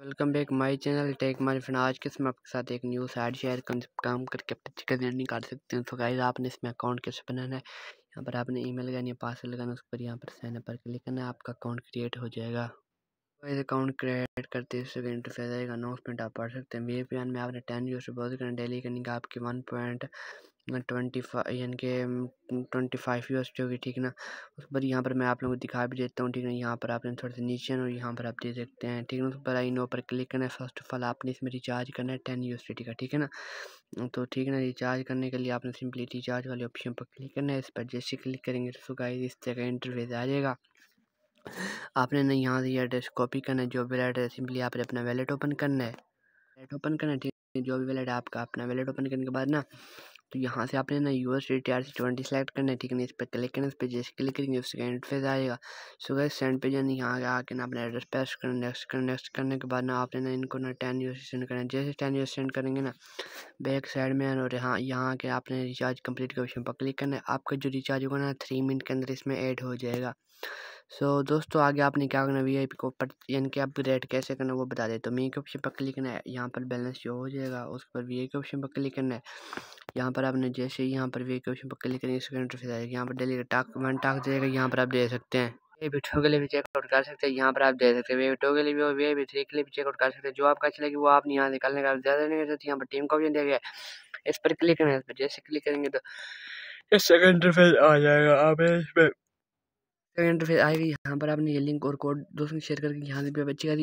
Welcome back my channel tech my friend. आज के इसमें आपके साथ एक न्यू साइड शेयर कम काम करके अच्छी कर अर्निंग कर सकते हैं। तो गाइस आपने इसमें अकाउंट कैसे बनाना है? यहाँ पर आपने ईमेल लगानी है पासवर्ड लगाना उस पर यहाँ पर साइन अप पर क्लिक करना है, आपका अकाउंट क्रिएट हो जाएगा। गाइस अकाउंट क्रिएट करते ही इंटरफेस आएगा अनाउंसमेंट आप पढ़ सकते हैं। मेरे वी में आपने टेन यूज़ करना डेली करनी आपकी वन पॉइंट ट्वेंटी फाइव यानी कि ट्वेंटी फाइव यूएस होगी, ठीक ना? उस पर यहाँ पर मैं आप लोगों को दिखा भी देता हूँ, ठीक है यहाँ पर आपने थोड़ा सा नीचे और यहाँ पर आप दे सकते हैं, ठीक है उस पर आई नो पर क्लिक करना है। फ़र्स्ट ऑफ़ ऑल आपने इसमें रिचार्ज करना है टेन यू का ठीक है ना? तो ठीक है ना, रिचार्ज करने के लिए आपने सिंपली रिचार्ज वाले ऑप्शन पर क्लिक करना है। इस पर जैसे क्लिक करेंगे तो गाइस इस तरह का इंटरफेस आ जाएगा। आपने ना यहाँ से एड्रेस कॉपी करना है, जो भी एड्रेस सिंपली आपने अपना वैलेट ओपन करना है। वैलेट ओपन करना है, ठीक है? जो भी वैलेट आपका अपना वैलेट ओपन करने के बाद ना तो यहाँ से आपने ना U S D T R C twenty select करना है ठीक है इस पर क्लिक करना इस पर जैसे क्लिक करेंगे उसके एंड पे आएगा। सो गए सेंड पे जाने यहाँ आके ना अपना एड्रेस पेस्ट करना नेक्स्ट करना नेक्स्ट करने के बाद ना आपने ना इनको ना टेन यूएस सेंड करना है। जैसे टेन यूएस सेंड करेंगे ना बैक साइड में और यहाँ यहाँ के आपने रिचार्ज कंप्लीट के ऑप्शन पर क्लिक करना है। आपका जो रिचार्ज होगा ना थ्री मिनट के अंदर इसमें ऐड हो जाएगा। सो so, दोस्तों आगे आपने क्या करना वी आई पी को पर यानी कि अपग्रेड कैसे करना वो बता देते तो मी के ऑप्शन पर क्लिक करना है यहाँ पर बैलेंस जो हो जाएगा उस पर वी आई के ऑप्शन पर क्लिक करना है। यहाँ पर आपने जैसे यहाँ पर वी के ऑप्शन पर क्लिक करेंगे इंटरफेस आएगा यहाँ पर डेली टाक वन टाक देगा यहाँ पर आप दे सकते हैं। ये वीडियो के लिए भी चेकआउट कर सकते हैं यहाँ पर आप दे सकते हैं। वीडियो के लिए भी वी पी थ्री के लिए भी चेकआउट कर सकते हैं। जो आपका चलेगी वो आप यहाँ निकालने का ज़्यादा नहीं कर सकते। यहाँ पर टीम का ऑप्शन दिया गया इस पर क्लिक करना है इस पर जैसे क्लिक करेंगे तो इस सेकंड इंटरफेस आ जाएगा। आप इसमें इंटरफेस आएगी। यहाँ पर आपने ये लिंक और कोड दोस्तों शेयर करके यहाँ से भी बच्चे का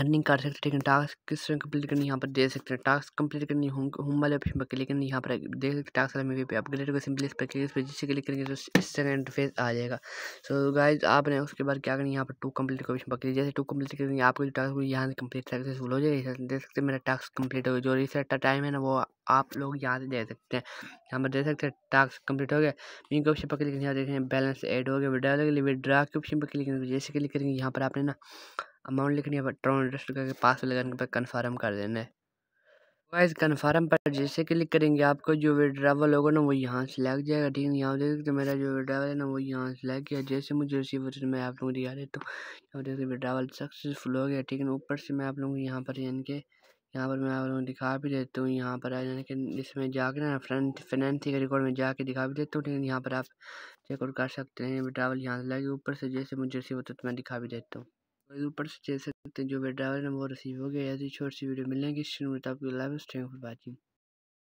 अर्निंग कर सकते हैं टास्क किस तरह कंप्लीट करनी यहाँ पर दे सकते हैं। टास्क कंप्लीट करनी होम होम वाले ऑप्शन पर क्लिक करनी यहाँ पर देख सकते टास्क वाले में पे। अपग्रेड को सिंपली इस पर क्लिक इस पर जिससे क्लिक करेंगे तो इस तरह इंटरफेस आ जाएगा। सो so, गाइज़ आपने उसके बाद क्या करनी यहाँ पर टू कंप्लीट का ऑप्शन पर क्लिक जैसे टू कंप्लीट करेंगे आपको जो टास्क यहाँ से कंप्लीट सक्सेसफुल हो जाएगा देख सकते हैं मेरा टास्क कंप्लीट हो गया। जो रिसेट टाइम है ना वो आप लोग यहाँ से दे सकते हैं। यहाँ पर दे सकते हैं टास्क कंप्लीट हो गया। मेन के ऑप्शन पर क्लिक यहाँ देखें बैलेंस एड हो गया। विड्रा के लिए विड्रा के ऑप्शन पर क्लिक करेंगे जैसे क्लिक करेंगे यहाँ पर आपने ना अमाउंट लिखनी है ट्रोन इंटरेस्ट करके पास लगाने पर कन्फर्म कर देना है। वाइज कन्फर्म पर जैसे क्लिक करेंगे आपको जो विड्रावल होगा ना, वो यहाँ से लग जाएगा, ठीक है? यहाँ देख सकते मेरा जो विड्रावल है ना, वो यहाँ से लग गया। जैसे मुझे रिसीव होता मैं आप लोगों को दिखा देता हूँ। यहाँ देखिए विड्रावल सक्सेसफुल हो गया, ठीक है ऊपर से मैं आप लोगों को यहाँ पर यानी कि, यहाँ पर मैं आप लोगों को दिखा भी देता हूँ। यहाँ पर यानी कि इसमें जाकर ना फ्रंट फाइनेंसी के रिकॉर्ड में जाके दिखा भी देता हूँ, ठीक है? यहाँ पर आप चेकआउट कर सकते हैं। विड्रावल यहाँ से लगे ऊपर से जैसे मुझे रिसीव होता तो मैं दिखा भी देता हूँ। ऊपर से चल सकते हैं जो ड्राइवर है, वो रिसीव हो गया ऐसी छोटी सी वीडियो मिलेंगी आपको लाइव स्ट्रीम पर बातचीत